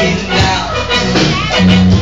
Now.